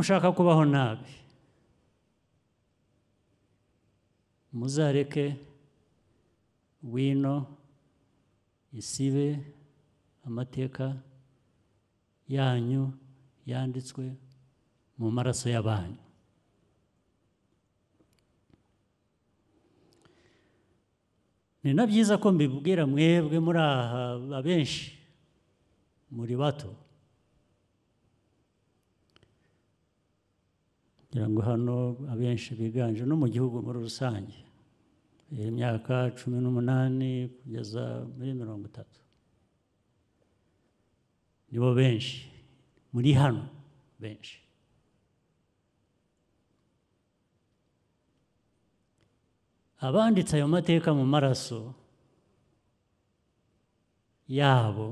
nimushaka kubaho nabi. Muzareke wino isibe amateka yanyu yanditswe mu maraso y'abanyu ni na byiza ko mbibwira mwebwe muri aha abenshi muri bato. Kugira ngo hano abenshi biganje no mu gihugu muri rusange. Imyaka cumi n'umunani kugeza muri mirongo itatu. Nibo benshi. Muri hano abanditse ayo mateka mu maraso yabo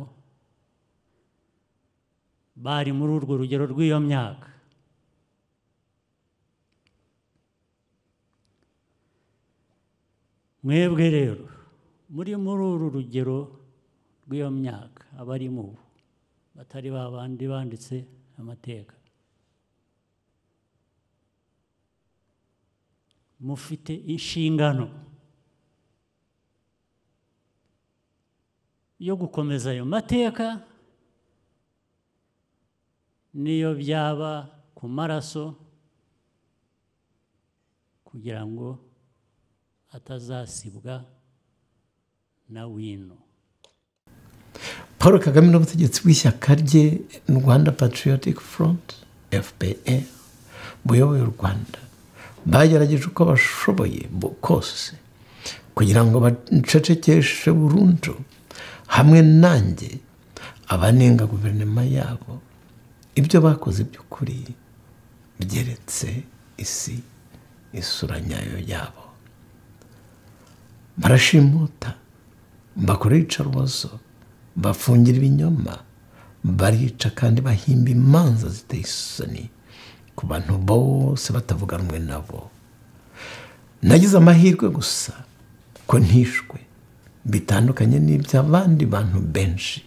bari muri urwo rugero rw'iyo myaka. Mwebwe rero muri muri uru rugero rw'iyo myaka abarimo ubu batari ba bandi banditse amateka. Mufite inshingano yo gukomeza ayo mateka n'iyo byaba ku maraso kugira ngo atazasibwa na wino. Paul kagame n'ubutegetsi bw'ishyaka rye rwanda patriotic front fpr buyoboye u rwanda. Bagerageje uko bashoboye kose kugira ngo bacecekeshe burundu. Hamwe nanjye abanenga guverinoma yabo ibyo bakoze by'ukuri byeretse isi isura nyayo yabo. Barashimuta bakora iyicarubozo bafungira ibinyoma. Barica kandi bahimba imanza ziteye isoni. Ku bantu bose batavuga rumwe nabo. Nagize amahirwe gusa ko ntishwe. Bitandukanye n'iby'abandi bantu benshi.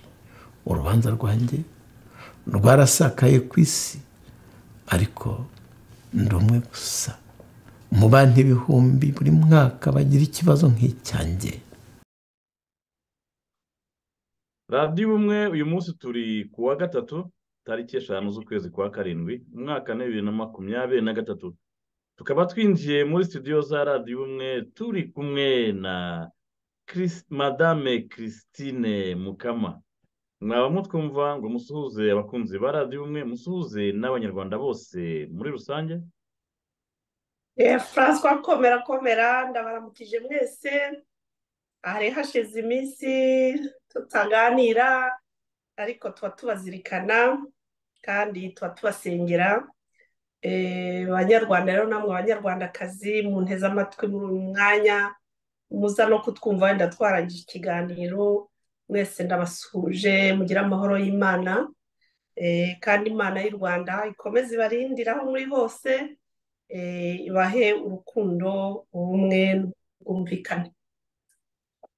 Urubanza rwanjye rwarasakaye ku isi. Ariko ndi umwe gusa. Mu bantu ibihumbi buri mwaka bagira ikibazo nk'icyanjye. Radiyo ubumwe uyu munsi turi ku wa gatatu tariki eshanu z'ukwezi kwa karindwi umwaka ni bibiri na makumyabiri na gatatu. Tukaba twinjiye muri studio za radiyo ubumwe turi kumwe na madame christine mukama. Mwaba mutwumva ngo musuhuze abakunzi ba radiyo ubumwe musuhuze n'abanyarwanda bose muri rusange. Francois komera komera ndabaramukije mwese. Hari hashize iminsi tutaganira ariko tuba tubazirikana kandi tuba tubasengera abanyarwanda rero namwe abanyarwandakazi mu nteze amatwi muri uyu mwanya muza no kutwumva wenda twarangije ikiganiro mwese ndabasuhuje mugire amahoro y'imana. Kandi imana y'u rwanda ikomeze ibarindire aho muri hose ibahe urukundo ubumwe n'ubwumvikane.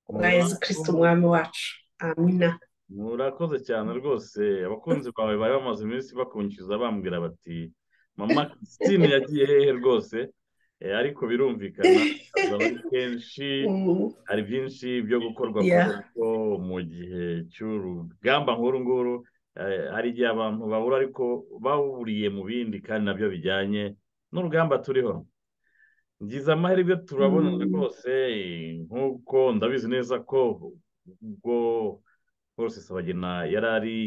Bwa yezu kirisiti umwami wacu. Amina. Murakoze cyane rwose. Abakunzi bawe bari bamaze iminsi bakunkiza bambwira bati mama christine yagiye hehe rwose? Ariko birumvikana kenshi hari byinshi byo gukorwa kuko mu gihe cy'urugamba nk'uru nguru. Hari igihe abantu babura ariko bahuriye mu bindi kandi na byo bijyanye n'urugamba turiho. Ngize amahirwe turabona rwose nk'uko ndabizi neza ko ubwo rwose sabagina yari ari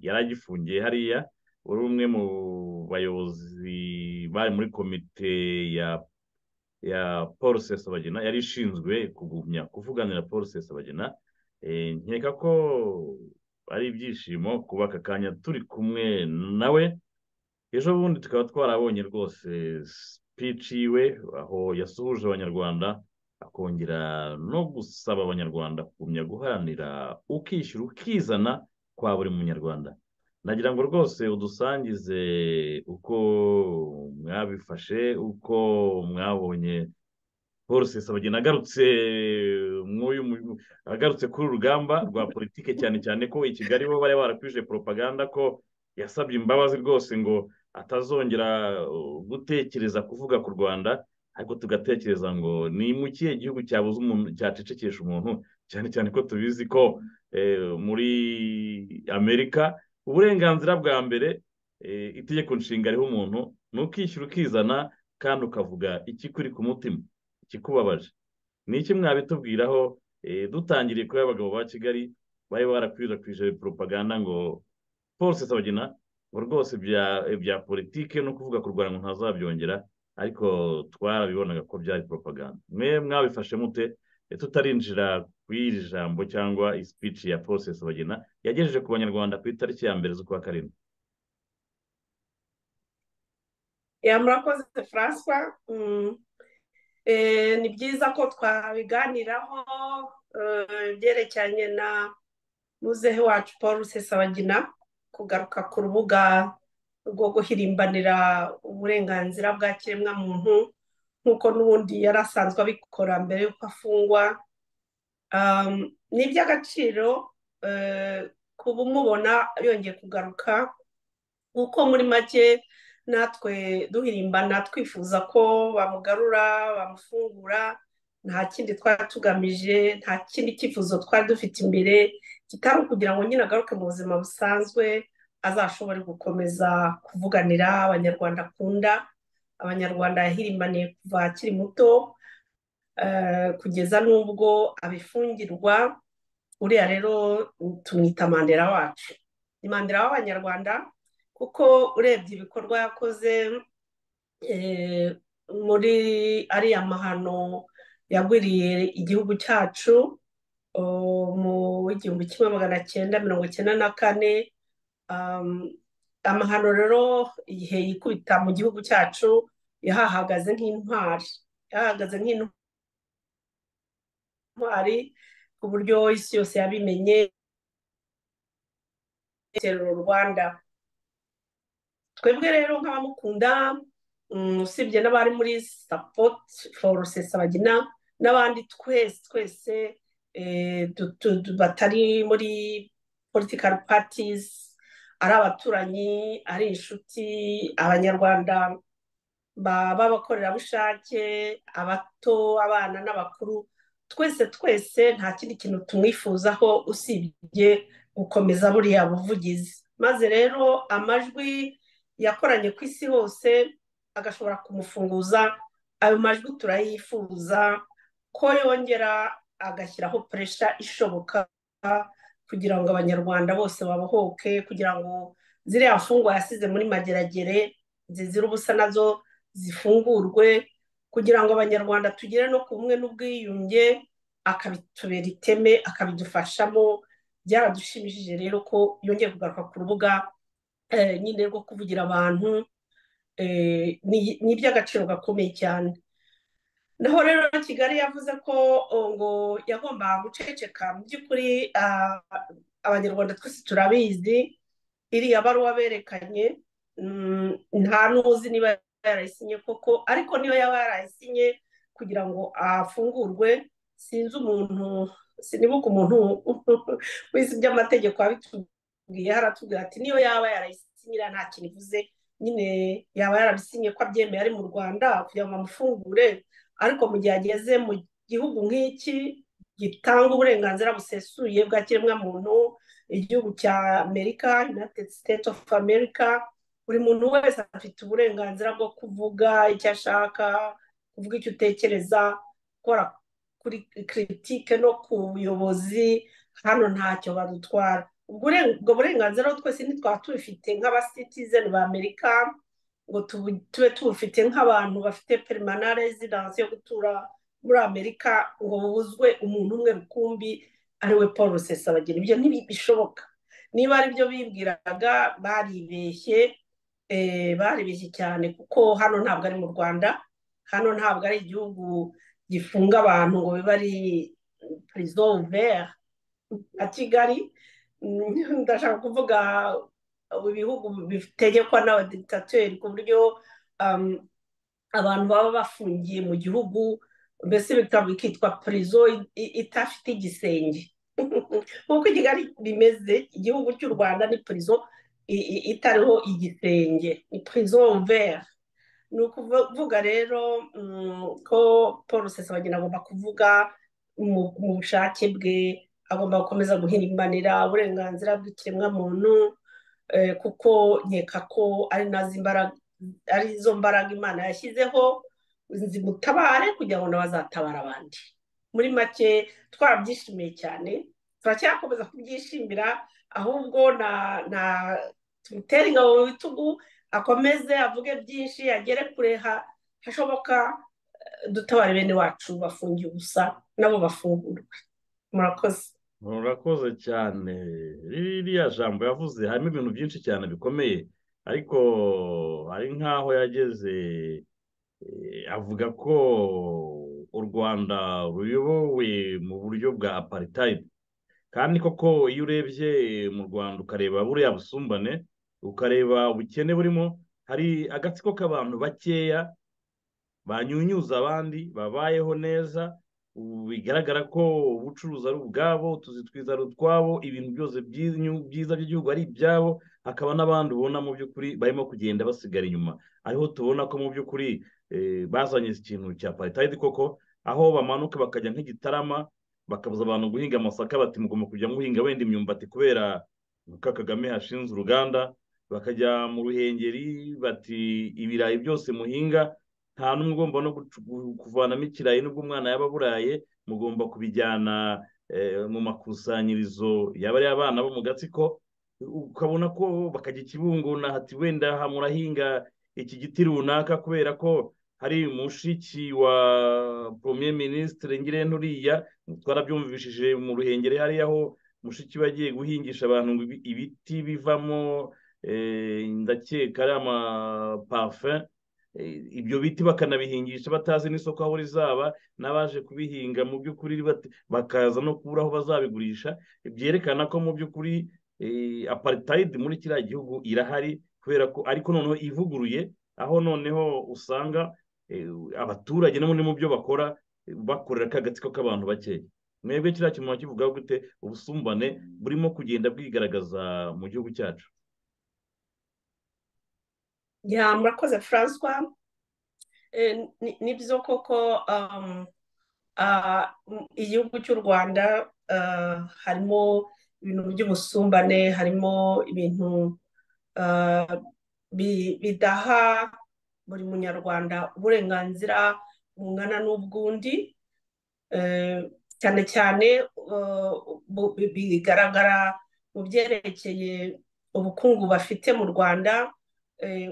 yari agifungiye hariya uri umwe mu bayobozi bari muri komite ya ya paul sesabagina yari ishinzwe kugumya kuvuganira paul sesabagina nkeka ko ari ibyishimo kuba aka kanya turi kumwe nawe. Ejo bundi tukaba twarabonye rwose speech yiwe aho yasuhuje abanyarwanda. Akongera no gusaba abanyarwanda kugumya guharanira ukishyura ukizana kwa buri munyarwanda. Nagira ngo rwose udusangize uko mwabifashe uko mwabonye. Paul rusesabagina agarutse agarutse kuri uru rugamba rwa politike cyane cyane ko i kigali bo bari barakwije propaganda ko yasabye imbabazi rwose ngo atazongera gutekereza kuvuga ku rwanda. Ariko tugatekereza ngo ni mu kihe gihugu cyabuze umuntu cyacecekesha umuntu? Cyane cyane ko tubizi ko eh, muri amerika uburenganzira bwa mbere eh, itegeko nshinga riha umuntu ni ukishyura ukizana kandi ukavuga ikikuri ku mutima. Ikikubabaje. Ni iki mwabitubwiraho? Eh, dutangiriye kuri abagabo ba kigali bari barakwirakwije propaganda ngo paul sesabagina ngo rwose bya bya politike no kuvuga ku rwanda ngo ntazabyongera. Ariko twarabibonaga ko byari propaganda. Mwe mwabifashe mute Eh, tutarinjira kuri iri jambo cyangwa speech ya paul sesabagina yagejeje ku banyarwanda ku itariki ya mbere z'ukwa karindwi. Murakoze francois. Mm. Eh, ni byiza ko twabiganiraho eh, ibyerekeranye na muzehe wacu paul rusesabagina kugaruka ku rubuga rwo guhirimbanira uburenganzira bwa kiremwamuntu nk'uko n'ubundi yari asanzwe abikora mbere y'uko afungwa. Um, ni iby'agaciro eh, kuba umubona yongeye kugaruka kuko muri make natwe duhirimbana twifuza ko bamugarura bamufungura nta kindi twari tugamije nta kindi cyifuzo twari dufite imbere kitari ukugira ngo nyine agaruke mu buzima busanzwe. Azashobore gukomeza kuvuganira abanyarwanda akunda abanyarwanda yahirimbaniye kuva akiri muto eh, kugeza n'ubwo abifungirwa. Uriya rero tumwita mandela wacu. Ni mandela w'abanyarwanda kuko urebye ibikorwa yakoze eh, muri ariya mahano yagwiriye igihugu cyacu oh, mu w'igihumbi kimwe magana cyenda mirongo cyenda na kane amahano rero igihe yikubita mu gihugu cyacu yahahagaze nk'intwari. Yahagaze nk'intwari ku buryo isi yose yabimenye. U rwanda. Twebwe rero nk'abamukunda mm, usibye n'abari muri support for rusesabagina n'abandi twese twese eh, batari muri political parties ari abaturanyi ari inshuti abanyarwanda ba- b'abakorerabushake abato abana n'abakuru. Twese twese nta kindi kintu tumwifuzaho usibye gukomeza buriya buvugizi. Maze rero amajwi yakoranye ku isi hose agashobora kumufunguza ayo majwi turayifuza ko yongera agashyiraho puresha ishoboka kugira ngo abanyarwanda bose babohoke kugira ngo ziriya mfungwa yasize muri mageragere zizira ubusa na zo zifungurwe kugira ngo abanyarwanda tugere no ku bumwe n'ubwiyunge akabitubera iteme akabidufashamo. Byaradushimishije rero ko yongeye kugaruka ku rubuga eh, nyine rwo kuvugira abantu eh, ni iby'agaciro gakomeye cyane. Naho rero kigali yavuze ko ngo yagombaga guceceka mu by'ukuri abanyarwanda twese turabizi iriya baruwa berekanye mm, nta n'uzi niba yarayisinye koko ariko niyo yaba yarayisinye kugira ngo afungurwe sinzi umuntu sinibuka umuntu wize iby'amategeko wabitubwiye haratubwira ati niyo yaba yarayisinyira nta kintu ivuze nyine yaba yarabisinye ko abyemeye ari mu rwanda kugira ngo bamufungure ariko mu gihe ageze mu gihugu nk'iki gitanga uburenganzira busesuye bwa kiremwamuntu igihugu cya amerika united states of america buri muntu wese afite uburenganzira bwo kuvuga icyo ashaka kuvuga icyo utekereza gukora kuri kiritike no ku buyobozi hano ntacyo badutwara. Ubwo burenganzira twese ntitwaba tubifite nk'abasitizeni ba amerika ngo tube tubufite nk'abantu bafite perimana rezidansi yo gutura muri amerika ngo bubuzwe umuntu umwe rukumbi ari we paul rusesabagina. Ibyo ntibishoboka niba ari byo bibwiraga baribeshye eh, baribeshye cyane kuko hano ntabwo ari mu rwanda hano ntabwo ari igihugu gifunga abantu ngo bibe ari prison ouvert. Nka kigali Mm, ndashaka kuvuga ibihugu bitegekwa n'abadigitateri ku buryo abantu baba bafungiye mu gihugu mbese bikitwa purizo idafite igisenge. Nk'uko kigali bimeze igihugu cy'u rwanda ni purizo itariho igisenge ni purizo veri ni ukuvuga rero ko paul rusesabagina agomba kuvuga mu bushake bwe agomba gukomeza guhirimbanira uburenganzira bw'ikiremwamuntu kuko nkeka ko ari ari zo mbaraga imana yashyizeho zimutabare kugira ngo nabazatabara abandi. Muri make twarabyishimiye cyane turacyakomeza kubyishimira ahubwo na tumutere ingabo mu bitugu akomeze avuge byinshi agere kure hashoboka dutabare bene wacu bafungiye ubusa nabo bafungurwe. Murakoze. Murakoze cyane. Ririya jambo yavuze harimo ibintu byinshi cyane bikomeye. Ariko hari nk'aho yageze avuga ko u rwanda ruyobowe mu buryo bwa aparitayidi kandi koko iyo urebye mu rwanda ukareba buriya busumbane ukareba ubukene burimo hari agatsiko k'abantu bakeya banyunyuza abandi babayeho neza bigaragara ko ubucuruzi ari ubwabo utuzi twiza ari utwabo ibintu byose byiza by'igihugu ari ibyabo hakaba n'abandi ubona mu by'ukuri barimo kugenda basigara inyuma. Ariho tubona ko mu by'ukuri bazanye ikintu cya paritayidi koko aho bamanuka bakajya nk'igitarama bakabuza abantu guhinga amasaka bati mugomba kujya muhinga wenda imyumbati kubera ko kagame hashinze uruganda bakajya mu ruhengeri bati ibirayi byose muhinga nta n'umwe ugomba no kuvanamo ikirayi n'ubwo umwana yaba aburaye mugomba kubijyana mu makusanyirizo yaba ari abana bo mu gatsiko ukabona ko bakajya ikibunguna hati wenda murahinga iki giti runaka kubera ko hari mushiki wa premier minisitiri ngirente uriya twarabyumvishije mu ruhengeri hariya aho mushiki we agiye guhingisha abantu ibiti bivamo ndakeka ari amapafe ibyo biti bakanabihingisha batazi n'isoko aho rizaba n'abaje kubihinga mu by'ukuri bakaza no kubura aho bazabigurisha byerekana ko mu by'ukuri aparitayidi muri kiriya gihugu irahari kubera ko ariko noneho ivuguruye aho noneho usanga abaturage n'ubundi mu byo bakora bakorera akagatsiko k'abantu bakeya. Mwebwe kiriya kivugaho gute ubusumbane burimo kugenda bwigaragaza mu gihugu cyacu. Murakoze francois. Nibyo koko igihugu cy'u rwanda harimo ibintu by'ubusumbane harimo ibintu bidaha buri munyarwanda uburenganzira bungana n'ubw'undi. Cyane cyane bigaragara mu byerekeye ubukungu bafite mu rwanda.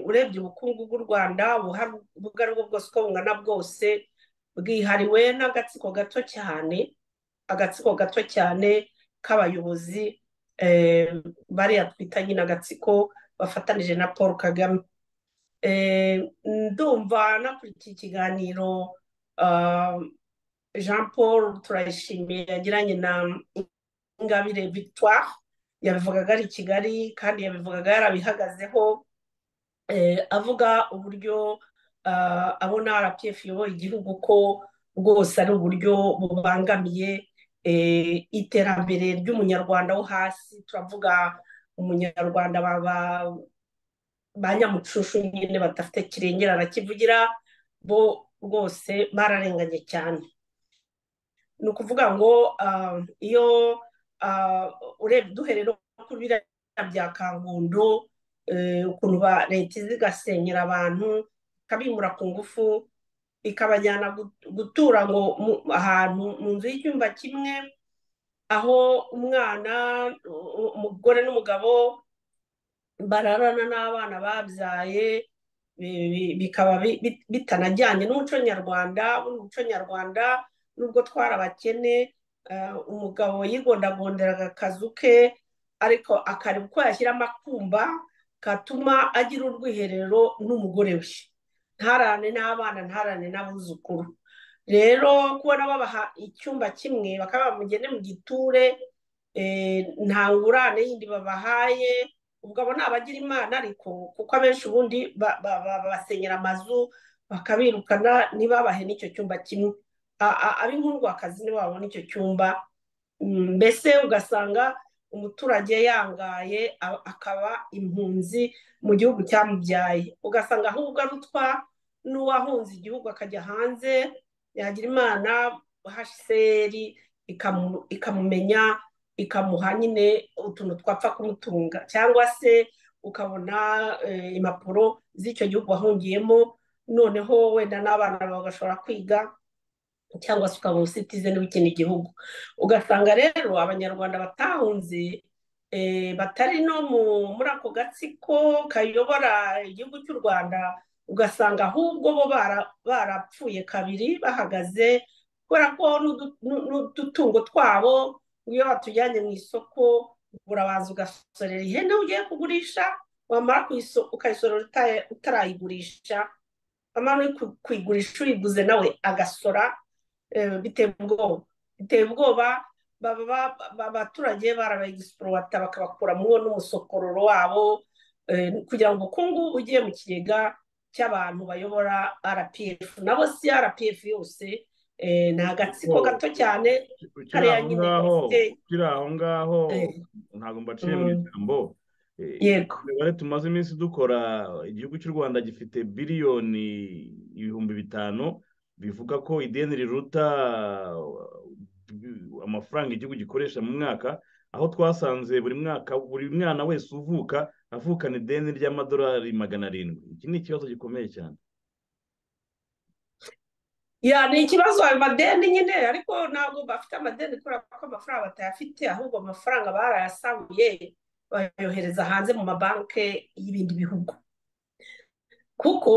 Urebye ubukungu bw'u rwanda ubwo ari bwo bwose uko bungana bwose bwihariwe n'agatsiko gato cyane agatsiko gato cyane k'abayobozi bariya twita nyine agatsiko bafatanije na paul kagame. Ndumva nakurikiye ikiganiro jean paul turayishimiye yagiranye na ingabire victoire yabivugaga ari i kigali kandi yabivugaga yarabihagazeho. Avuga uburyo abona rpf iyoboye igihugu ko rwose ari uburyo bubangamiye iterambere ry'umunyarwanda wo hasi. Turavuga umunyarwanda ba nyamucushu nyine badafite kirengera na kivugira bo rwose bararenganye cyane. Ni ukuvuga ngo iyo urebye duherera kuri biriya bya kangondo ukuntu leta izi igasenyera abantu ikabimura ku ngufu ikabajyana gutura ngo ahantu mu nzu y'icyumba kimwe aho umwana umugore n'umugabo bararana n'abana babyaye bikaba bitanajyanye n'umuco nyarwanda umuco nyarwanda nubwo twari abakene umugabo yigondagonderaga akazu ke ariko akareba uko yashyiramo akumba katuma agira urwiherero n'umugore we. Ntarane n'abana ntarane n'abuzukuru. Rero kubona babaha icyumba kimwe bakaba bamugene mu giture nta ngurane yindi babahaye ubwo abo ni abagira imana ariko kuko abenshi ubundi ba- ba- ba- basenyera amazu bakabirukana ntibabahe n'icyo cyumba kimwe. A- a- ab'inkundwakazi nibo babona icyo cyumba. Mm, mbese ugasanga umuturage yangaye akaba impunzi mu gihugu cyamubyaye. Ugasanga ahubwo arutwa n'uwahunze igihugu akajya hanze yagira imana hseri ikamu- ikamumenya ikamuha nyine utuntu twapfa kumutunga. Cyangwa se ukabona eh, impapuro z'icyo gihugu wahungiyemo noneho wenda n'abana bagashobora kwiga. Cyangwa se ukaba umusitizeni w'ikindi gihugu ugasanga rero abanyarwanda batahunze eh, batari no mu- muri ako gatsiko kayobora igihugu cy'u rwanda ugasanga ahubwo bo bara- barapfuye kabiri bahagaze kubera ko n'udu- n'u- n'udutungo twabo iyo batujyanye mu isoko urabanza ugasorera ihene ugiye kugurisha wamara ukayisorera uta- utarayigurisha wamara uri ku- kuyigurisha uyiguze nawe agasora biteye ubwoba. Biteye ubwoba abaturage barabaegisiporowata bakabakuramo n'umusokororo wabo eh, kugira ngo ubukungu bugiye mu kigega cy'abantu bayobora rpf nabo si rpf yose eh, ni agatsiko gato cyane aho nyine ngaho bafite ukiri aho ngaho eh, ntabwo mbaciye mu mm, ijambo Eh, yego. imibare tumaze iminsi dukora igihugu cy'u rwanda gifite biliyoni ibihumbi bitanu bivuga ko ideni riruta uh, amafaranga igihugu gikoresha mu mwaka aho twasanze buri mwaka buri mwana wese uvuka avukana ideni ry'amadolari magana arindwi. Iki ni ikibazo gikomeye cyane. Ya ni ikibazo ayo madeni nyine ariko ntabwo bafite amadeni kubera ko amafaranga batayafite ahubwo amafaranga barayasabuye bayohereza hanze mu mabanki y'ibindi bihugu. Kuko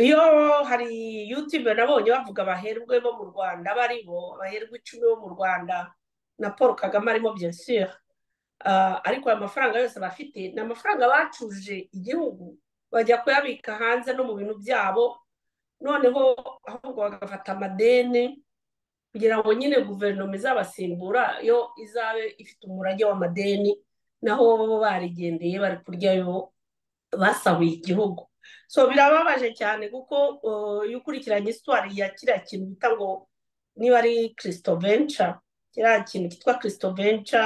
iyo hari yutube nabonye bavuga abaherwe bo mu rwanda bari bo abaherwe icumi bo mu rwanda na paul kagame arimo byensire ariko ayo mafaranga yose bafite ni amafaranga bacuje igihugu bajya kuyabika hanze no mu bintu byabo noneho ahubwo bagafata amadeni kugira ngo nyine guverinoma izabasimbura yo izabe ifite umurage w'amadeni naho bo barigendeye bari kuryayo basahuye igihugu. So birababaje cyane kuko iyo ukurikiranye isitwari ya kiriya kintu bita ngo niba ari kirisito venca kiriya kintu cyitwa kirisito venca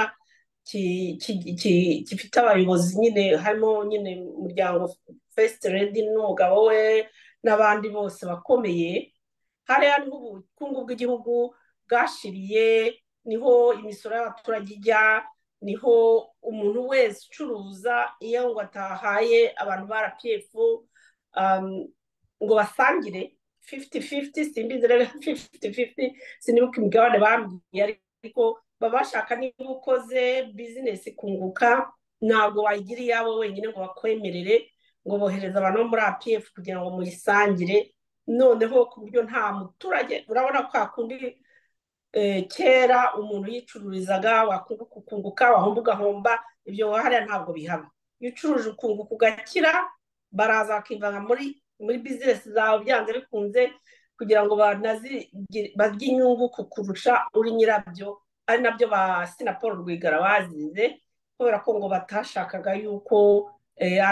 gifite abayobozi nyine harimo nyine umuryango fesite redi n'umugabo we n'abandi bose bakomeye. Hariya ni ho ubukungu bw'igihugu bwashiriye ni ho imisoro y'abaturage ijya ni ho umuntu wese ucuruza iyo ngo atahaye abantu ba ngo basangire fifiti fifiti simbizi rero fifiti fifiti sinibuka imigabane bambwiye ariko baba bashaka niba ukoze bizinesi kunguka ntabwo wayigira iyabo wenyine ngo bakwemerere ngo bohereze abantu bo muri apf kugira ngo muyisangire. Noneho ku buryo nta muturage urabona ko hakundi kera umuntu yicururizaga wakunguka ukunguka wahomba ugahomba ibyo hariya ntabwo bihaba. Iyo ucuruje ukunguka ugakira baraza bakivanga muri muri bizinesi zawe byanze bikunze kugira ngo barye inyungu kukurusha uri nyirabyo ari na byo ba sinapolo rwigara bazize kubera ko ngo batashakaga yuko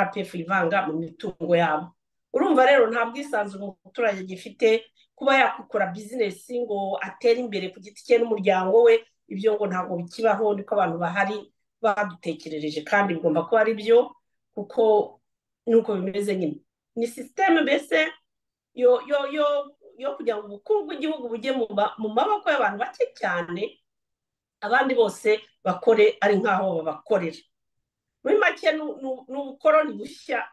rpf ivanga mu mitungo yabo. Urumva rero nta bwisanzure umuturage gifite kuba yakukora bizinesi ngo atere imbere ku giti cye n'umuryango we ibyo ngo ntabwo bikibaho niko abantu bahari badutekerereje kandi bigomba kuba ari byo kuko nuko bimeze nyine. Ni sisiteme mbese yo yo yo yo kugira ngo ubukungu bw'igihugu bujye mu maboko y'abantu bake cyane abandi bose bakore ari nk'aho babakorera. Muri make ni ubukoroni bushya.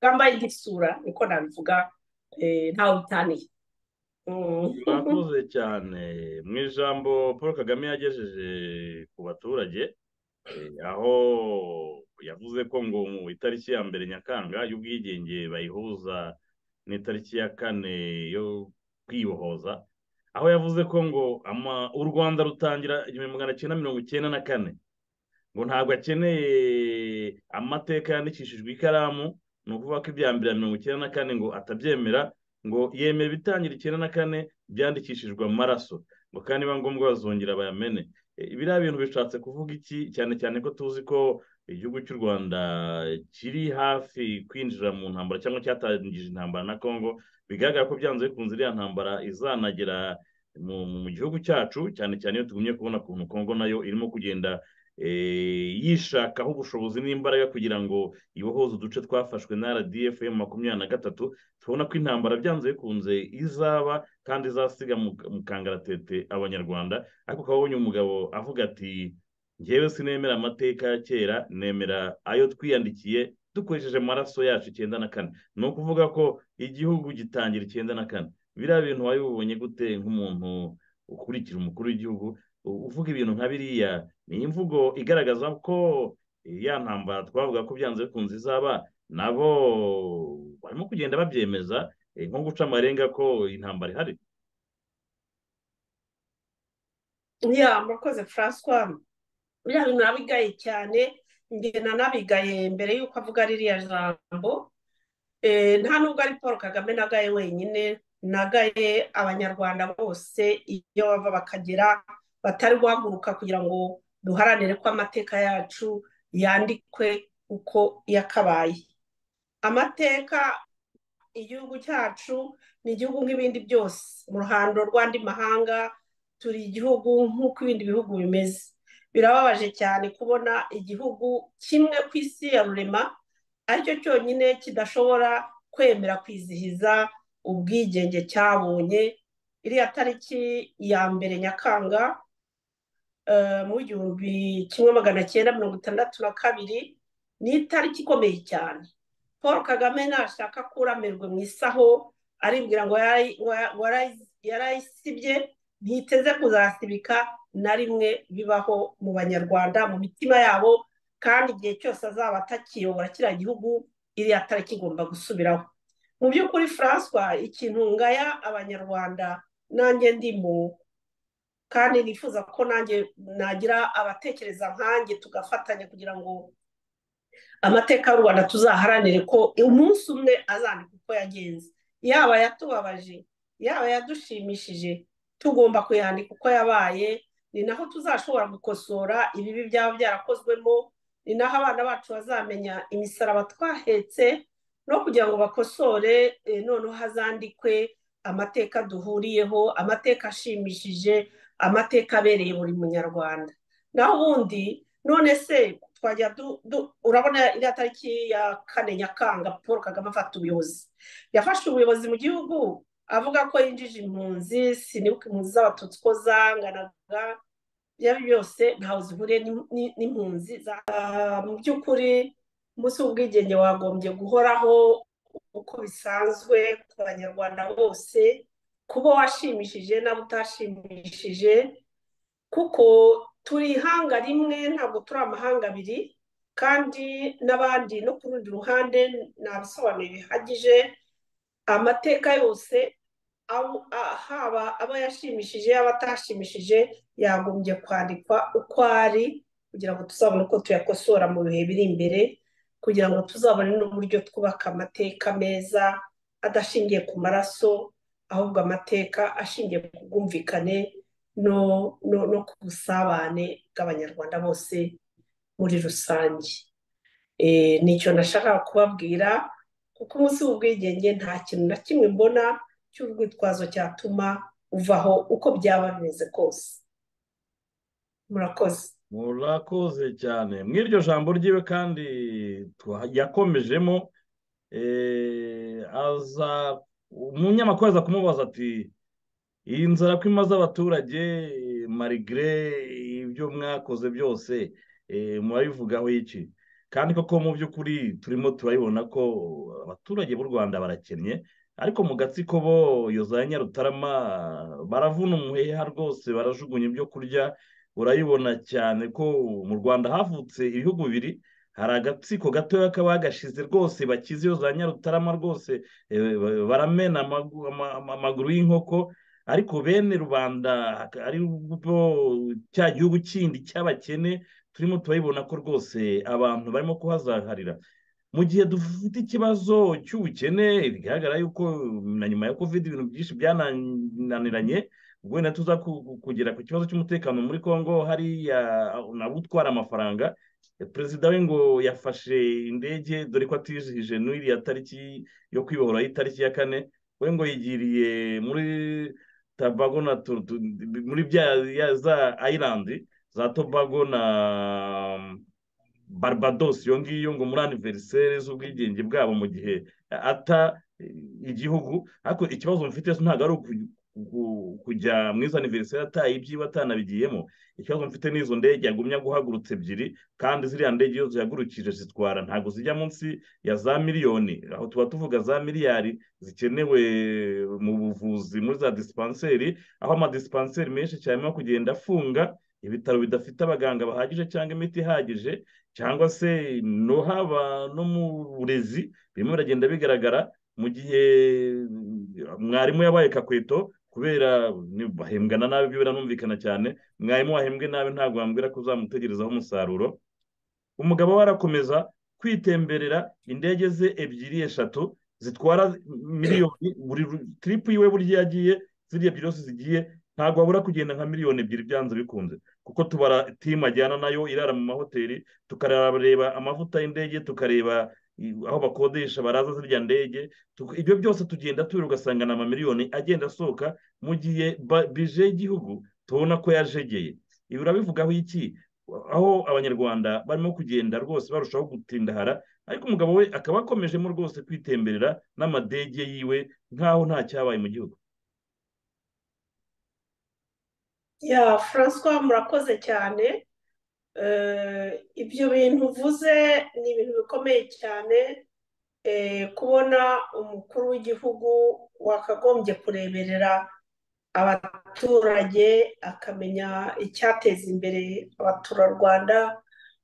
Bwambaye igisura niko nabivuga ntawe bitaniye mwakoze cyane. Mu ijambo paul kagame yagejeje ku baturage aho yavuze ko ngo mu itariki ya mbere nyakanga y'ubwigenge bayihuza n'itariki ya kane yo kwibohoza aho yavuze ko ngo u rwanda rutangira igihumbi magana cyenda mirongo icyenda na kane ngo ntabwo akeneye amateka yandikishijwe ikaramu ni ukuvuga ko ibya mbere mirongo icyenda na kane ngo atabyemera ngo yemera ibitangira icyenda na kane byandikishijwe amaraso ngo kandi biba ngombwa bazongera bayamene. Biriya bintu bishatse kuvuga iki? Cyane cyane ko tuzi ko igihugu cy'u rwanda kiri hafi kwinjira mu ntambara cyangwa cyatangije intambara na congo bigaragara ko byanze bikunze iriya ntambara izanagera mu gihugu cyacu cyane cyane iyo tugumye kubona ukuntu congo na yo irimo kugenda yishakaho ubushobozi n'imbaraga kugira ngo ibohoze uduce twafashwe na rdf makumyabiri na gatatu tubona ko intambara byanze bikunze izaba kandi izasiga mu kangaratete abanyarwanda. Ariko ukaba ubonye umugabo avuga ati ngewe sinemera amateka ya kera nemera ayo twiyandikiye dukoresheje amaraso yacu icyenda na kane. Ni ukuvuga ko igihugu gitangira icyenda na kane. Biriya bintu wabibonye gute nk'umuntu ukurikira umukuru w'igihugu uvuga ibintu nka biriya ni imvugo igaragaza ko ya ntambara twavuga ko byanze bikunze izaba nabo barimo kugenda babyemeza nko guca amarenga ko intambara ihari. Ya murakoze francois. Biriya bintu nabigaye cyane njye nanabigaye mbere y'uko avuga ririya jambo. Nta nubwo ari paul kagame nagaye wenyine nagaye abanyarwanda bose iyo bava bakagera batari guhaguruka kugira ngo duharanire ko amateka yacu yandikwe uko yakabaye. Amateka igihugu cyacu ni igihugu nk'ibindi byose. Mu ruhando rw'andi mahanga turi igihugu nk'uko ibindi bihugu bimeze. Birababaje cyane kubona igihugu kimwe ku isi ya rurema ari cyo cyonyine kidashobora kwemera kwizihiza ubwigenge cyabonye. Iriya tariki ya mbere nyakanga mu gihumbi kimwe magana cyenda mirongo itandatu na kabiri ni itariki ikomeye cyane. Paul kagame nashaka kuramirwe mu isaho aribwira ngo yarayisibye ntiteze kuzasibika na rimwe bibaho mu banyarwanda mu mitima yabo kandi igihe cyose azaba atakiyobora kiriya gihugu iriya tariki igomba gusubiraho. Mu by'ukuri francois ikintu ngaya abanyarwanda nanjye ndimo kandi nifuza ko nanjye nagira abatekereza nkanjye tugafatanya kugira ngo amateka y'u rwanda tuzaharanire ko umunsi umwe azandika uko yagenze. Yaba yatubabaje yaba yadushimishije tugomba kuyandika uko yabaye ni naho tuzashobora gukosora ibibi byaba byarakozwemo ni naho abana bacu bazamenya imisaraba twahetse no kugira ngo bakosore noneho hazandikwe amateka duhuriyeho amateka ashimishije amateka abereye buri munyarwanda. Naho ubundi none se twajya urabona iriya tariki ya kane nyakanga paul kagame afata ubuyobozi. Yafashe ubuyobozi mu gihugu avuga ko yinjije impunzi sinibuka impunzi z'abatutsi ko zanganaga ibyo byose ntawe zihuriye n'impunzi mu by'ukuri umunsi w'ubwigenge wagombye guhoraho uko bisanzwe ku banyarwanda bose kuba washimishije n'abo utashimishije kuko turi ihanga rimwe ntabwo turi amahanga abiri kandi n'abandi no ku rundi ruhande ntabisobanuye bihagije amateka yose haba aba yashimishije yaba atashimishije yagombye kwandikwa uko ari kugira ngo tuzabone uko tuyakosora mu bihe biri imbere kugira ngo tuzabone n'uburyo twubaka amateka meza adashingiye ku maraso ahubwo amateka ashingiye ku bwumvikane no ku busabane bw'abanyarwanda bose muri rusange. Nicyo nashaka kubabwira kuko umunsi w'ubwigenge nta kintu na kimwe mbona cy'urwitwazo cyatuma uvaho uko byaba bimeze kose. Murakoze. Murakoze cyane. Mu iryo jambo ryiwe kandi yakomejemo aza umunyamakuru aza kumubaza ati iyi nzara ko imaze abaturage marigre ibyo mwakoze byose murabivugaho iki? Kandi koko mu by'ukuri turimo turabibona ko abaturage b'u rwanda barakennye ariko mu gatsiko bo iyo za nyarutarama baravuna umuheha rwose barajugunya ibyo kurya urayibona cyane ko mu rwanda havutse ibihugu bibiri hari agatsiko gatoya kaba gashize rwose bakize iyo za nyarutarama rwose baramena amaguru y'inkoko ariko bene rubanda ari bwo cya gihugu kindi cy'abakene turimo turabibona ko rwose abantu barimo kuhazaharira. Mu gihe dufite ikibazo cy'ubukene bigaragara yuko na nyuma ya kovide ibintu byinshi byananiranye wenda tuza kugera ku kibazo cy'umutekano muri congo hariya nabo utwara amafaranga perezida we ngo yafashe indege dore ko atizihije n'iriya tariki yo kwibohora y'itariki ya kane we ngo yigiriye muri tabago na muri za ayilandi za tobago na barbados. Iyo ngiyo ngo muri aniveriseri z'ubwigenge bwabo mu gihe ata igihugu. Ariko ikibazo mfite ntabwo ari kujya mu izo aniveriseri ataye ibyiwe atanabigiyemo. Ikibazo mfite n'izo ndege yagumya guhagurutsa ebyiri kandi ziriya ndege iyo zihagurukije zitwara. Ntabwo zijya munsi ya za miliyoni. Aho tuba tuvuga za miliyari zikenewe mu buvuzi muri za disipanseri aho amadisipanseri menshi cyane arimo kugenda afunga ibitaro bidafite abaganga bahagije cyangwa imiti ihagije cyangwa se no haba no mu burezi birimo biragenda bigaragara mu gihe mwarimu yabaye kakweto kubera bahembwana nabi byo biranumvikana cyane mwarimu wahembwe nabi ntabwo wambwira ko uzamutegerezaho umusaruro. Umugabo we arakomeza kwitemberera indege ze ebyiri eshatu zitwara miliyoni buri tiripu yiwe burya yagiye ziriya ebyiri zose zigiye ntabwo wabura kugenda nka miliyoni ebyiri byanze bikunze. Kuko tubara timu ajyana na yo irara mu mahoteli tukareba amavuta y'indege tukareba aho bakodesha baraza zirya ndege ibyo byose tugenda tubira ugasanga ni amamiliyoni agenda asohoka mu gihe bije y'igihugu tubona ko yajegeye. Ibi urabivugaho iki? Aho abanyarwanda barimo kugenda rwose barushaho gutindahara ariko umugabo we akaba akomejemo rwose kwitemberera n'amadege yiwe nk'aho nta cyabaye mu gihugu. Ya francois murakoze cyane. Ibyo bintu uvuze ni ibintu bikomeye cyane kubona umukuru w'igihugu wakagombye kureberera abaturage akamenya icyateza imbere abaturarwanda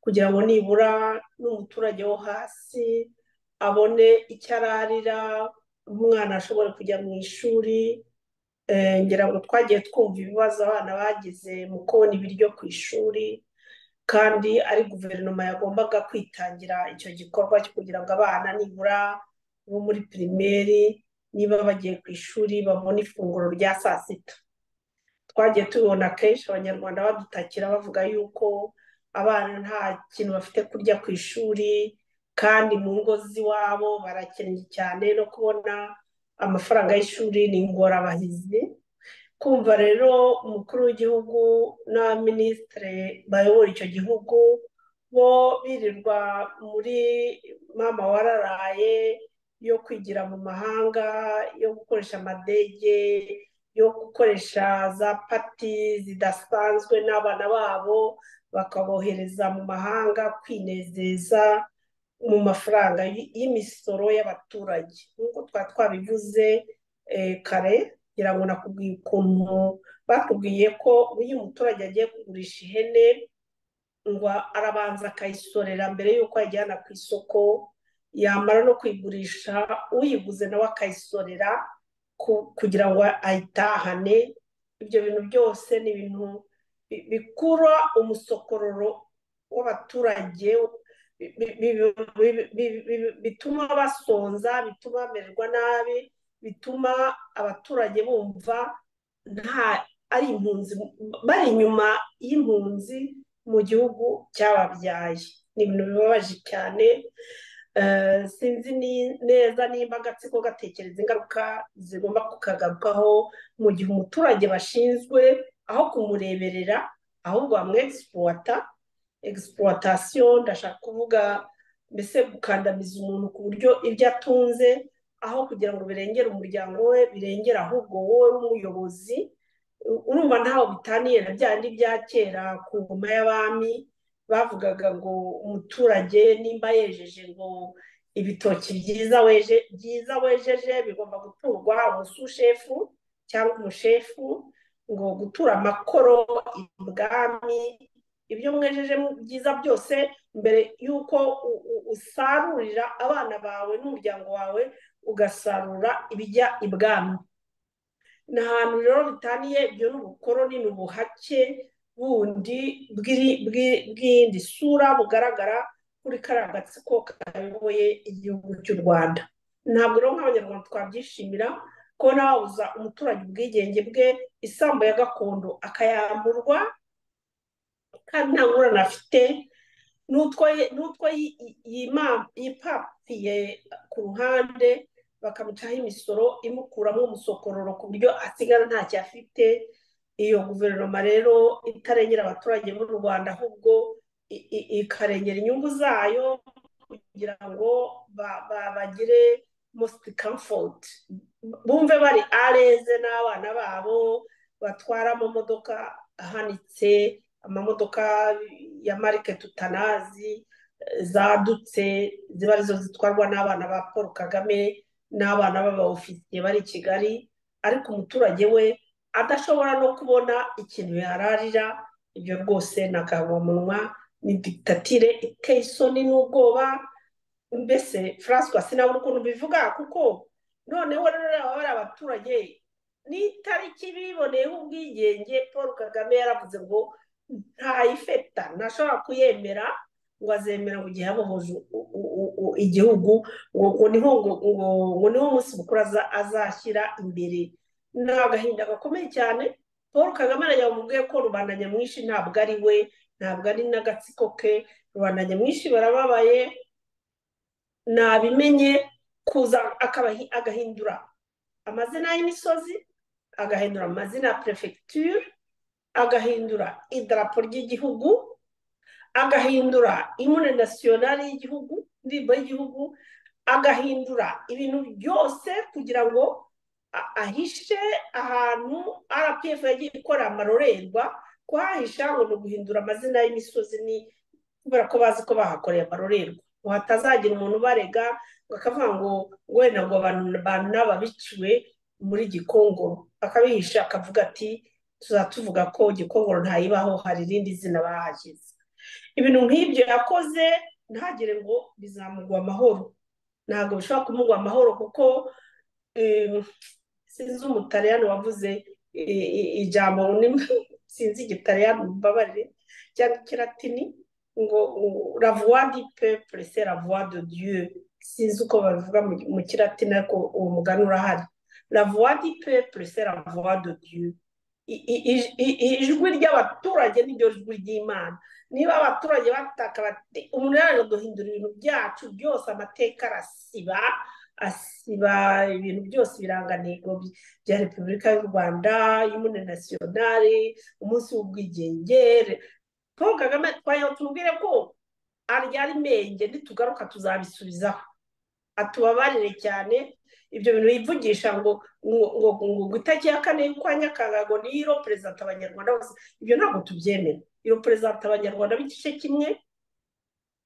kugira ngo nibura n'umuturage wo hasi abone icyo ararira umwana ashobore kujya mu ishuri ngira ngo twagiye twumva ibibazo abana bagize mu kubona ibiryo ku ishuri. Kandi ari guverinoma yagombaga kwitangira icyo gikorwa cyo kugira ngo abana nibura bo muri pirimeri niba bagiye ku ishuri babona ifunguro rya saa sita. Twagiye tubibona kenshi abanyarwanda badutakira bavuga yuko abana nta kintu bafite kurya ku ishuri kandi mu ngo z'iwabo barakennye cyane no kubona amafaranga y'ishuri ni ingorabahizi. Kumva rero umukuru w'igihugu n'abaminisitiri bayobora icyo gihugu bo birirwa muri mama wararaye yo kwigira mu mahanga yo gukoresha amadege yo gukoresha za pati zidasanzwe n'abana babo bakabohereza mu mahanga kwinezeza mu mafaranga y'imisoro y'abaturage. Nk'uko twari twabivuze kare kugira ngo nakubwiye ukuntu batubwiye ko iyo umuturage agiye kugurisha ihene ngo arabanza akayisorera mbere y'uko ayijyana ku isoko yamara no kuyigurisha uyiguze nawe akayisorera kugira ngo ayitahane. Ibyo bintu byose ni ibintu bikura umusokororo w'abaturage bituma basonza bituma bamererwa nabi bituma abaturage bumva nta ari impunzi bari inyuma y'impunzi mu gihugu cyababyaye. Ni ibintu bibabaje cyane. Sinzi neza niba agatsiko gatekereza ingaruka zigomba kukagarukaho mu gihe umuturage bashinzwe aho kumureberera ahubwo bamwegisipuwata egisipuwatasiyo ndashaka kuvuga mbese gukandamiza umuntu ku buryo ibyo atunze aho kugira ngo birengere umuryango we birengere ahubwo wowe w'umuyobozi urumva ntaho bitaniye na bya bindi bya kera ku ngoma y'abami bavugaga ngo umuturage nimba yejeje ngo ibitoki byiza weje byiza wejeje bigomba guturwa umusushefu cyangwa umushefu ngo gutura amakoro ibwami ibyo mwejeje byiza byose mbere y'uko usarurira abana bawe n'umuryango wawe ugasarura ibijya ibwami. Ni ahantu rero bitaniye ibyo ni ubukoroni ni ubuhake bundi bw'indi sura bugaragara kuri kariya gatsiko kayoboye igihugu cy'u rwanda. Ntabwo rero nk'abanyarwanda twabyishimira kubona babuza umuturage ubwigenge bwe isambu ya gakondo akayamburwa kandi nta ngorane afite. N'utwo yipapiye ku ruhande bakamucaho imisoro imukuramo umusokororo ku buryo asigara ntacyo afite. Iyo guverinoma rero itarengera abaturage b'u rwanda ahubwo ikarengera inyungu zayo kugira ngo bagire mositi kamfoti bumve bari areze n'abana babo batwara amamodoka ahanitse amamodoka ya marike tutanazi zadutse ziba ari zo zitwarwa n'abana ba paul kagame n'abana b'abawufitiye bari i kigali ariko umuturage we adashobora no kubona ikintu yararira. Ibyo rwose ni agahomamunwa ni digitatire iteye isoni n'ubwoba. Mbese francois sinabona ukuntu bivuga kuko noneho rero abaturage n'itariki biboneyeho ubwigenge paul kagame yaravuze ngo ntayifeta ntashobora kuyemera. Ngo azemera ngo igihe yabohoje igihugu ngo ni ho ngo ni ho umunsi mukuru azashyira imbere. Ni agahinda gakomeye cyane. Paul kagame yamubwiye ko rubanda nyamwinshi ntabwo ari we ntabwo ari n'agatsiko ke. Rubanda nyamwinshi barababaye nabimenye kuza agahindura amazina y'imisozi agahindura amazina ya perefegiture agahindura idarapo ry'igihugu agahindura. Imune nasiyonari y'igihugu indirimbo y'igihugu agahindura ibintu byose kugira ngo ahishe ahantu rpf yagiye ikora amarorerwa kuhahisha ngo ni uguhindura amazina y'imisozi ni kubera ko bazi ko bahakoreye amarorerwa. Ngo hatazagira umuntu ubarega ngo akavuga ngo wenda ngo abantu n'ababiciwe muri gikongoro. Akabihisha akavuga ati tuvuga ko gikongoro ntayibaho hari irindi zina bahashyize. Ibintu nk'ibyo yakoze ntagire ngo bizamugwa amahoro. Ntabwo bishobora kumugwa amahoro kuko sinzi umutariyani wavuze ijambo sinzi igitariyani mbabarire cyangwa ikiratini ngo du peuple c'est la voix de dieu. Sinzi uko babivuga mu kiratini ariko uwo mugani urahari. Du peuple c'est la voix de dieu. Ijwi ry'abaturage n'iryo jwi ry'imana. Niba abaturage bataka umuntu yaje guhindura ibintu byacu byose amateka arasiba asiba ibintu byose ibirangantego bya repubulika y'u rwanda y'umune nasiyonari umunsi w'ubwigenge. Paul kagame twayeho tumubwire ko aryara imenge nitugaruka tuzabisubizaho. Atubabarire cyane. Ibyo bintu yivugisha ngo ngo ngo itariki ya kane y'ukwa nyakanga niyo perezida abanyarwanda bose ibyo ntabwo tubyemera. Iyo perezida abanyarwanda b'igice kimwe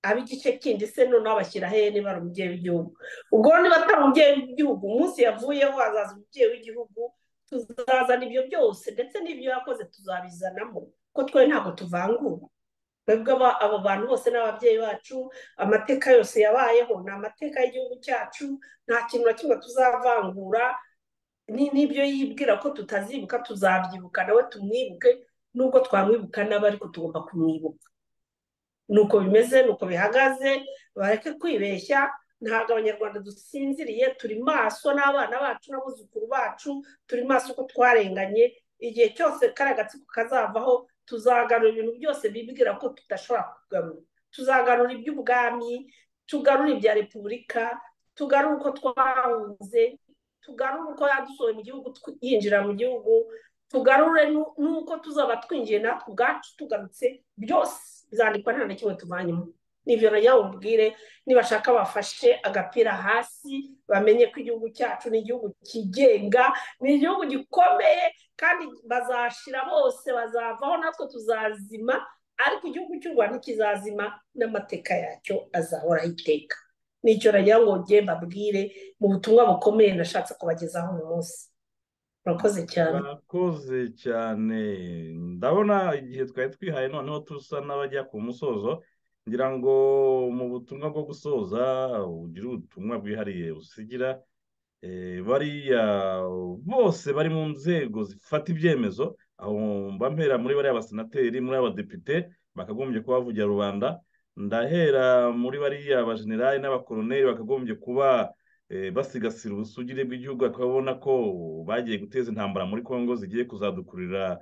ab'igice kindi se noneho abashyira hehe niba ari umubyeyi w'igihugu. Ubwo niba atari umubyeyi w'igihugu umunsi yavuyeho hazaza umubyeyi w'igihugu tuzazana ibyo byose ndetse n'ibyo yakoze tuzabizanamo. Ko twe ntabwo tuvangura. Twebwe abo bantu bose ni ababyeyi bacu amateka yose yabayeho ni amateka y'igihugu cyacu nta kintu na kimwe tuzavangura n'ibyo yibwira ko tutazibuka tuzabyibuka nawe tumwibuke nubwo twamwibuka nabi ariko tugomba kumwibuka. Ni uko bimeze ni uko bihagaze bareke kwibeshya ntabwo abanyarwanda dusinziriye turi maso n'abana bacu n'abuzukuru bacu turi maso ko twarenganye igihe cyose kariya gatsiko kazavaho tuzagarura ibintu byose bibwira ko tudashobora kugarura. Tuzagarura iby'ubwami tugarura ibya repubulika tugarura uko twahunze tugarure uko yadusohoye mu gihugu yinjira mu gihugu tugarure n'uko tuzaba twinjiye natwe ubwacu tugarutse byose bizandikwa nta na kimwe tuvanyemo. Ni byo nagira ngo mbwire nibashaka bafashe agapira hasi bamenye ko igihugu cyacu ni igihugu kigenga ni igihugu gikomeye kandi bazashira bose bazavaho natwe tuzazima ariko igihugu cy'u rwanda ntikizazima n'amateka yacyo azahoraho iteka ni cyo nagira ngo njye mbabwire mu butumwa bukomeye nashatse kubagezaho uyu munsi. Murakoze cyane. Murakoze cyane. Ndabona igihe twari twihaye noneho tusa n'abajya ku musozo. Ngira ngo mu butumwa bwo gusoza ugire ubutumwa bwihariye usigira bariya bose bari mu nzego zifata ibyemezo aho mpera muri bariya basenateri muri abadepite bakagombye kuba bavugira rubanda ndahera muri bariya bajenerali n'abakoroneri bakagombye kuba basigasira ubusugire bw'igihugu bakabona ko bagiye guteza intambara muri congo zigiye kuzadukurira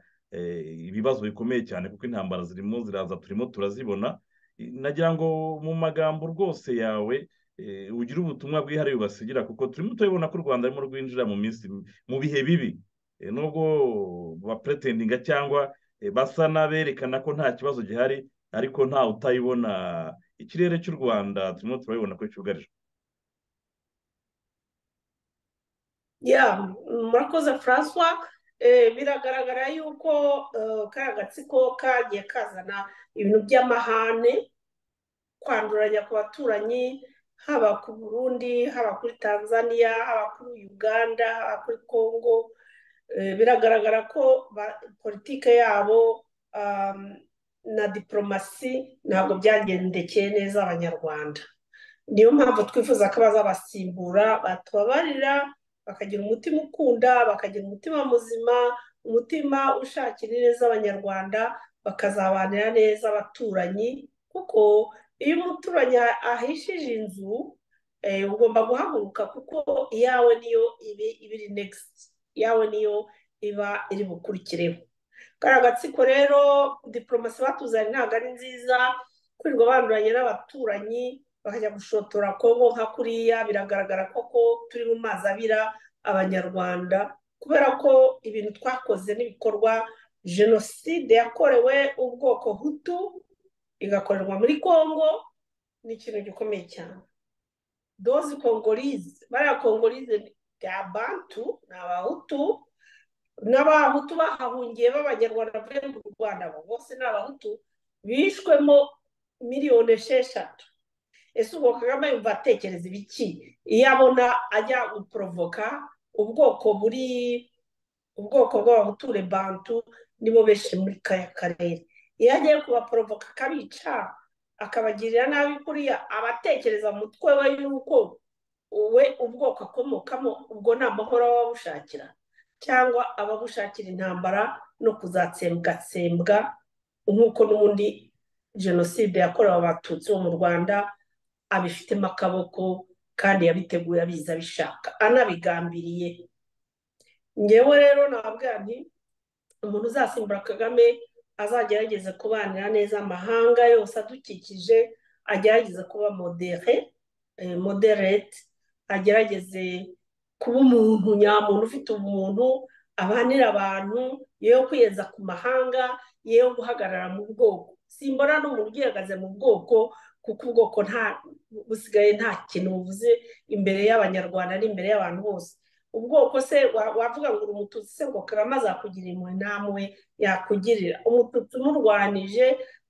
ibibazo bikomeye cyane kuko intambara zirimo ziraza turimo turazibona. Nagira ngo mu magambo rwose yawe ugire ubutumwa bwihariye ubasigira kuko turimo turabibona ko u rwanda rurimo rwinjira mu minsi mu bihe bibi. Nubwo bapuretendinga cyangwa basa n'aberekana ko nta kibazo gihari ariko ntawe utayibona. Ikirere cy'u rwanda turimo turabibona ko cyugarije. Murakoze francois. Biragaragara yuko kariya gatsiko kagiye kazana ibintu by'amahane kwanduranya ku baturanyi haba ku burundi haba kuri tanzania haba kuri uganda haba kuri congo biragaragara ko politike yabo na diporomasi ntabwo byagendekeye neza abanyarwanda. Niyo mpamvu twifuza ko bazabasimbura batubabarira bakagira umutima ukunda bakagira umutima muzima umutima ushakira neza abanyarwanda bakazabanira neza abaturanyi kuko iyo umuturanyi ahishije inzu ugomba guhaguruka kuko iyawe niyo ibiri negisiti iyawe niyo iba iri bukurikireho. Kariya gatsiko rero diporomasi batuzanye ntabwo ari nziza. Kwirirwa banduranye n'abaturanyi bakajya gushotora kongo nka kuriya biragaragara koko turi mu mazi abira abanyarwanda. Kubera ko ibintu twakoze n'ibikorwa jenoside yakorewe ubwoko hutu igakorerwa muri kongo ni ikintu gikomeye cyane. Dozi kongorize bariya kongorize ni abantu ni abahutu n'abahutu bahahungiye b'abanyarwanda bavuye mu rwanda bose ni abahutu bishwemo miliyoni esheshatu. Ese ubwo kagame yumva atekereza ibiki? Iyo abona ajya guporovoka ubwoko buri ubwoko bw'abahutu bantu nibo benshi muri kaya karere. Iyo agiye kubaporovoka akabica akabagirira nabi kuriya abatekereza mu mutwe we yuko we ubwoko akomokamo ubwo ni amahoro aba abushakira. Cyangwa ababushakira intambara no kuzatsembwatsembwa nk'uko n'ubundi jenoside yakorewe abatutsi bo mu rwanda abifitemo akaboko kandi yabiteguye abizi abishaka anabigambiriye. Ngewe rero nabwira nti umuntu uzasimbura kagame azagerageze kubanira neza amahanga yose adukikije agerageze kuba modere moderate. Agerageze kuba umuntu nyamuntu ufite ubumuntu abanira abantu yewe kwiyeza ku mahanga yewe guhagarara mu bwoko. Simbona n'umuntu ugihagaze mu bwoko kuko ubwoko busigaye nta kintu buvuze imbere y'abanyarwanda n'imbere y'abantu bose. Ubwoko se wavuga ngo uri umututsi se ngo kagame azakugira impuhwe ntamwe yakugirira. Umututsi umurwanije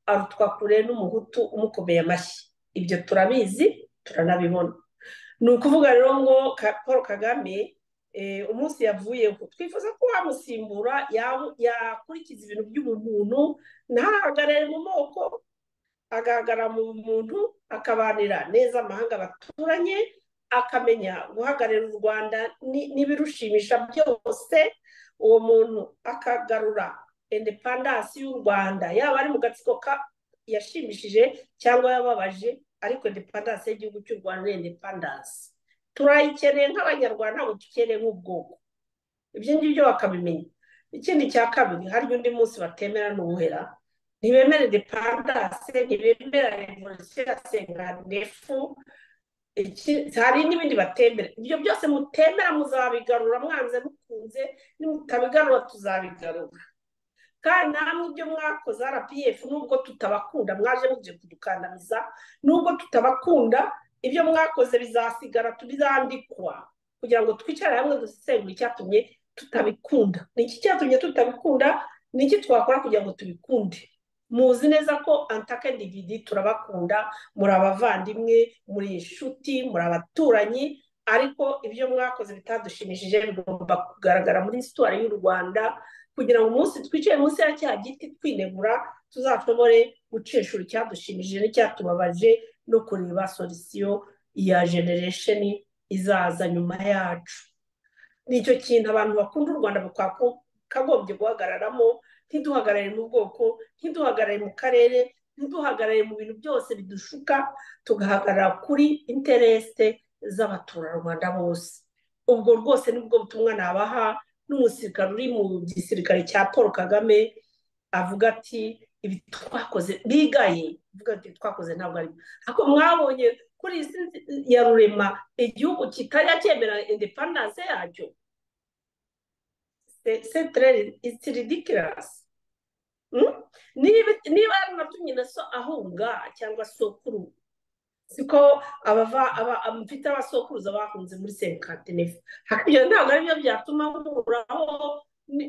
arutwa kure n'umuhutu umukomeye amashyi. Ibyo turabizi turanabibona. Ni ukuvuga rero ngo paul kagame umunsi yavuye twifuza ko wamusimbura yakurikiza ibintu by'ubumuntu ntahagarare mu moko agaragara mu muntu akabanira neza amahanga baturanye akamenya guhagararira u rwanda n'ibirushimisha byose uwo muntu akagarura indepandansi y'u rwanda. Yaba ari mu gatsiko yashimishije cyangwa yababaje ariko indepandansi y'igihugu cy'u rwanda ni indepandansi turayikeneye nk'abanyarwanda ntabwo dukeneye nk'ubwoko. Ibyo ngibyo bakabimenya. Ikindi cya kabiri hari undi munsi batemera n'ubuhera ntibemere indepandansi ntibemera revolisiyo ya senganefu hari n'ibindi batemera ibyo byose mutemera muzabigarura mwanze mukunze nimutabigarura tuzabigarura. Kandi namwe ibyo mwakoze rpf nubwo tutabakunda mwaje muje kudukandamiza nubwo tutabakunda ibyo mwakoze bizasigara bizandikwa kugira ngo twicare hamwe dusesengure icyatumye tutabikunda. Ni iki cyatumye tutabikunda ni iki twakora kugira ngo tubikunde? Muzi neza ko antaka individi turabakunda muri abavandimwe muri inshuti muri abaturanyi ariko ibyo mwakoze bitadushimishije bigomba kugaragara muri sitwari y'u rwanda kugira ngo umunsi twicaye munsi ya cya giti twinegura tuzashobore gucishura icyadushimishije n'icyatubabaje no kureba solisiyo ya generesheni izaza nyuma yacu. Nicyo kintu abantu bakunda u rwanda bakagombye guhagararamo ntiduhagarare mu bwoko ntiduhagarare mu karere ntiduhagarare mu bintu byose bidushuka tugahagarara kuri intereste z'abaturarwanda bose. Ubwo rwose ni bwo butumwa nabaha n'umusirikare uri mu gisirikare cya paul kagame avuga ati ibi twakoze bigaye avuga ati twakoze ntabwo ari ariko mwabonye kuri iyi si ya rurema igihugu kitajya cyemera indepandanse yacyo. Sentere iti ridikirasi niba yaratumye na so ahunga cyangwa sokuru. Siko mfite abasokuruza bahunze muri senkatenefu ibyo ntabwo ari byo byatuma nkuraho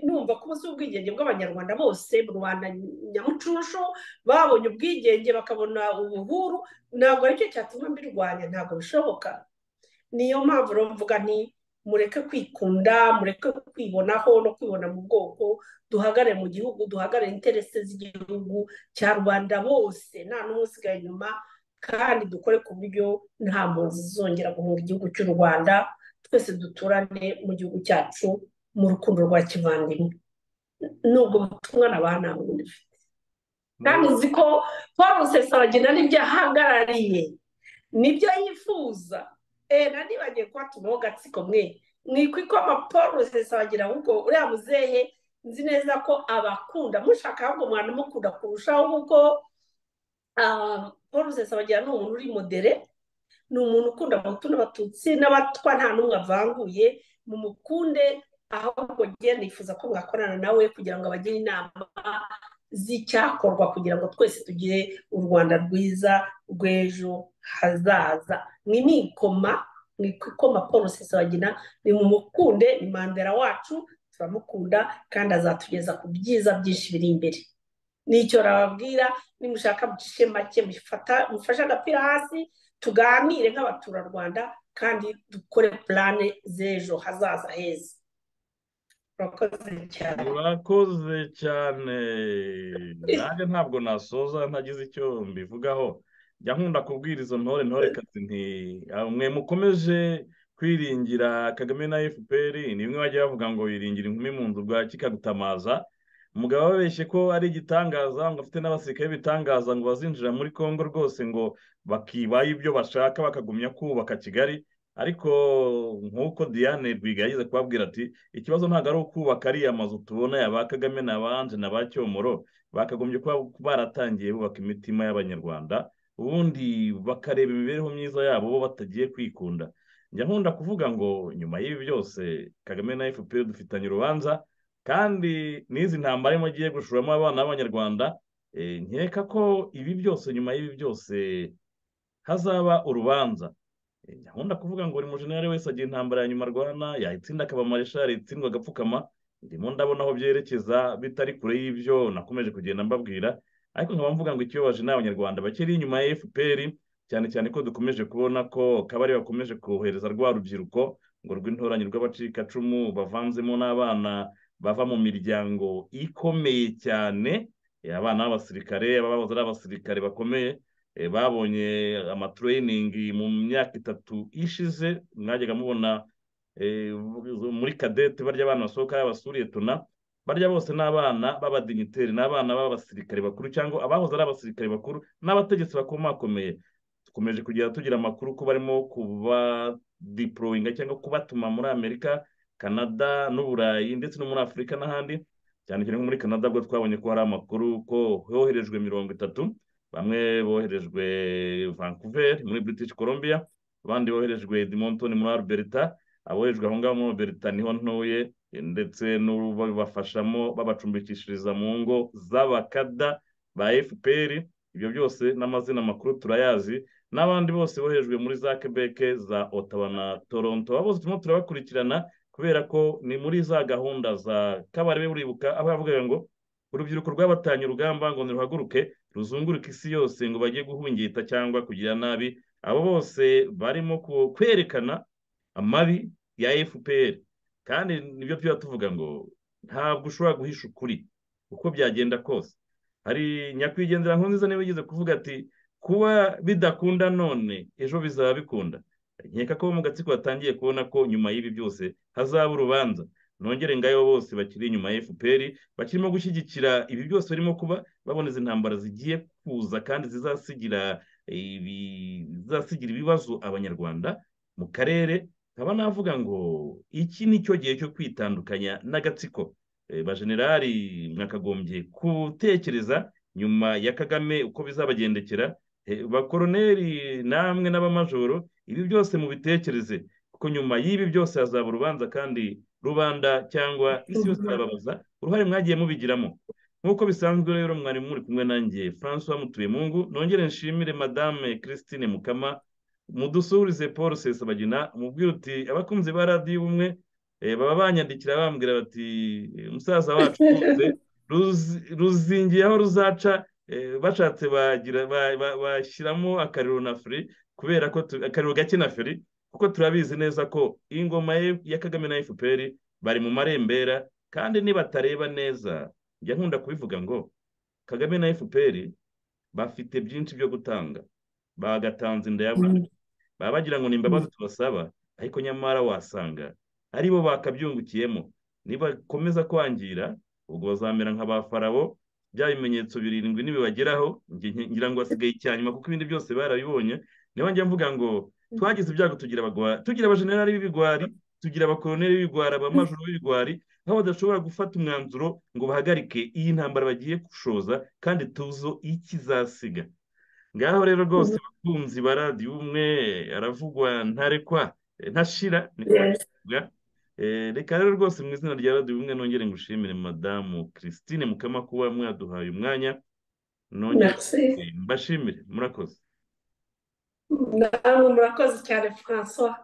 numva ko umunsi w'ubwigenge bw'abanyarwanda bose mu rwanda nyamucushu babonye ubwigenge bakabona ubuhuru. Ntabwo ari cyo cyatuma mbirwanya ntabwo bishoboka. Niyo mpamvu rero mvuga nti mureke kwikunda mureke kwibonaho no kwibona mu bwoko duhagarare mu gihugu duhagarare interese z'igihugu cya rwanda bose. Nta n'umwe usigaye inyuma kandi dukore ku buryo nta mpunzi zizongera guhunga igihugu cy'u rwanda. Twese duturane mu gihugu cyacu mu rukundo rwa kivandimwe. Nubwo butumwa na ba ntabwo dufite kandi uzi ko paul rusesabagina ni byo ahagarariye ni byo yifuza. Eee nibagiye kubatumaho gatsiko mwe? Mwikwikoma paul rusesabagina ahubwo uriya muzehe nzi neza ko abakunda. Mushaka ahubwo mwanamukunda kurushaho kuko paul rusesabagina ni umuntu uri modere ni umuntu ukunda abahutu n'abatutsi n'abatwa nta n'umwe avanguye. Mu mukunde ahubwo ngenda nifuza ko mwakorana nawe kugira ngo abagire inama z'icyakorwa kugira ngo twese tugire u rwanda rwiza rw'ejo hazaza. Mwimikoma mwikoma paul rusesabagina ni mu mukunde ni mandela wacu turamukunda kandi azatugeza ku byiza byinshi biri imbere. Nicyo nababwira nimushaka mucishe make mufashe agapira hasi tuganire nk'abaturarwanda kandi dukore purane z'ejo hazaza heza. Urakoze cyane urakoze cyane nanjye ntabwo nasoza ntagize icyo mbivugaho. Jya nkunda kubwira izo ntore ntore kazi nti mwe mukomeje kwiringira kagame na fpr ni bimwe bajya bavuga ngo wiringira inkumi mu nzu bwa kikagutamaza. Umugabo babeshye ko ari igitangaza ngo afite n'abasirikare b'ibitangaza ngo bazinjira muri congo rwose ngo bakibaye ibyo bashaka bakagumya kubaka kigali. Ariko nk'uko diane rwiga yagize kubabwira ati ikibazo ntabwo ari ukubaka ariya mazu tubona ya ba kagame na banje na ba cyomoro bakagombye kuba baratangiye bubaka imitima y'abanyarwanda ubundi bakareba imibereho myiza yabo bo batagiye kwikunda. Njya nkunda kuvuga ngo nyuma y'ibi byose kagame na fpr dufitanye urubanza kandi n'izi ntambara arimo agiye gushoramo abana b'abanyarwanda nkeka ko ibi byose nyuma y'ibi byose hazaba urubanza. Nkunda kuvuga ngo buri mujenera wese agira intambara ya nyuma arwana yayitsinda akaba mareshari itsindwa agapfukama. Ndimo ndabona aho byerekeza bitari kure y'ibyo nakomeje kugenda mbabwira. Ariko nkaba mvuga ngo ikibabaje ni abanyarwanda bakiri inyuma ya fpr cyane cyane ko dukomeje kubona ko kabari bakomeje kohereza rwa rubyiruko ngo rw'intoranye rw'abacikacumu bavanzemo n'abana bava mu miryango ikomeye cyane. Abana b'abasirikare abahoze ari abasirikare bakomeye. Babonye amatureyiningi mu myaka itatu ishize mwajyaga mubona muri kadete barya abana basohoka y'abasuriye tuna barya bose ni abana b'abadinyiteri ni abana b'abasirikare bakuru cyangwa abahoze ari abasirikare bakuru n'abategetsi bakomakomeye. Dukomeje kugenda tugira amakuru ko barimo kubadiporoyinga cyangwa kubatuma muri amerika canada n'uburayi ndetse no muri afurika n'ahandi. Cyane cyane nko muri canada bwo twabonye ko hari amakuru ko hoherejwe mirongo itatu bamwe boherejwe vancouver muri british columbia abandi boherejwe edmonton muri alberta aboherejwe aho ngaho muri alberta ni ho ntuye ndetse n'ubabafashamo babacumbikishiriza mu ngo z'abakada ba fpr ibyo byose n'amazina makuru turayazi n'abandi bose boherejwe muri za quebec za ottawa na toronto. Abo bose turimo turabakurikirana kubera ko ni muri za gahunda za kabarebe buribuka aho yavugaga ngo urubyiruko rwabatanye urugamba ngo niruhaguruke ruzunguruke isi yose ngo bajye guhungita cyangwa kugira nabi abo bose barimo kwerekana amabi ya fpr kandi ni byo tuba tuvuga ngo ntabwo ushobora guhisha ukuri uko byagenda kose. Hari nyakwigendera nziza niba yigeze kuvuga ati kuba bidakunda none ejo bizaba bikunda. Nkeka ko mu gatsiko batangiye kubona ko nyuma y'ibi byose hazaba urubanza. Nongere ngayo bose bakiri inyuma ya fpr bakirimo gushyigikira ibi byose birimo kuba babona izi ntambara zigiye kuza kandi zizasigira zizasigira ibibazo abanyarwanda mu karere nkaba navuga ngo iki ni cyo gihe cyo kwitandukanya n'agatsiko. Bajenerali mwakagombye gutekereza nyuma ya kagame uko bizabagendekera. Bakoroneri namwe n'abamajoro ibi byose mubitekereze kuko nyuma y'ibi byose hazaba urubanza kandi rubanda cyangwa isi yose irababaza uruhare mwagiye mubigiramo. Nk'uko bisanzwe rero mwari muri kumwe nanjye francois mutuyemungu nongere nshimire madame christine mukama mudusuhurize paul sesabagina umubwira uti abakunzi ba radiyo ubumwe baba banyandikira bambwira bati umusaza wacu ruzingiye aho ruzaca. Bashatse bashyiramo akariro na feri kubera ko akariro gake na feri kuko turabizi neza ko ingoma ya kagame na fpr bari mu marembera kandi nibatareba neza njya nkunda kubivuga ngo kagame na fpr bafite byinshi byo gutanga. Bagatanze inda ya buri. Baba bagira ngo ni imbabazi tubasaba ariko nyamara wasanga ari bo bakabyungukiyemo. Nibakomeza kwangira ubwo bazamera nka ba farabo bya bimenyetso birindwi nibibageraho ngira ngo hasigaye icya nyuma kuko ibindi byose barabibonye. Niyo njya mvuga ngo twagize ibyago tugira tugira abajenerali b'ibigwari tugira abakoroneri b'ibigwari abamajoro b'ibigwari aho badashobora gufata umwanzuro ngo bahagarike iyi ntambara bagiye gushoza kandi tuzo ikizasiga ngaho rero rwose abakunzi ba radiyo umwe aravugwa ntarekwa ntashira reka rero rwose mu izina rya radiyo umwe nongere ngushimire madamu christine mukama kuba mwaduhaye umwanya. Nongere mbashimire murakoze. Namwe murakoze cyane francois